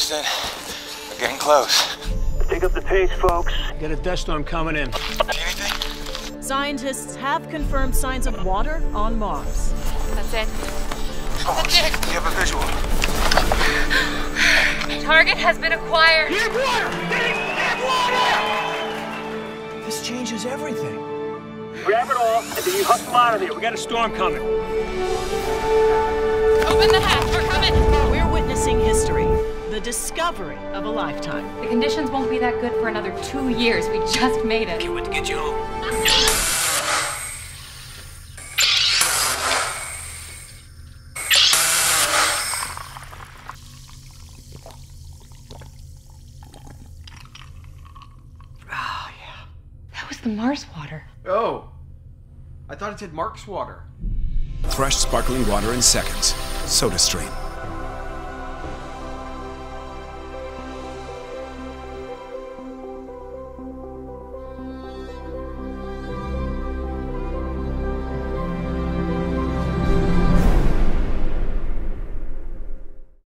Houston, we're getting close. Pick up the pace, folks. Get a dust storm coming in. See anything? Scientists have confirmed signs of water on Mars. That's it. Oh, shit. We have a visual. Target has been acquired. This changes everything. Grab it all, and then you hustle out of here. We got a storm coming. Open the hatch. We're coming. We're witnessing history, the discovery of a lifetime. The conditions won't be that good for another two years. We just made it. Can't wait to get you oh, home. That was the Mars water. Oh. I thought it said Mark's water. Fresh sparkling water in seconds. SodaStream.